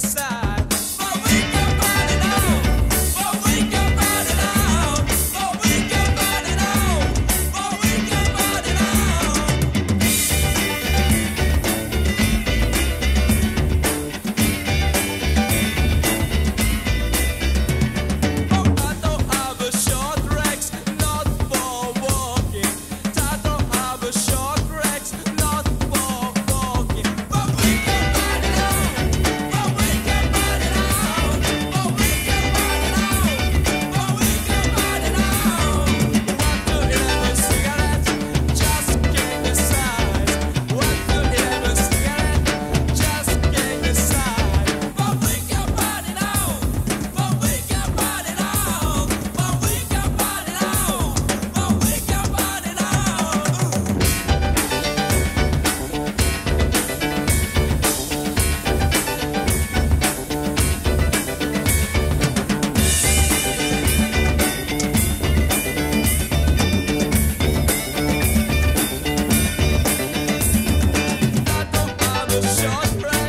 side. Just Yes.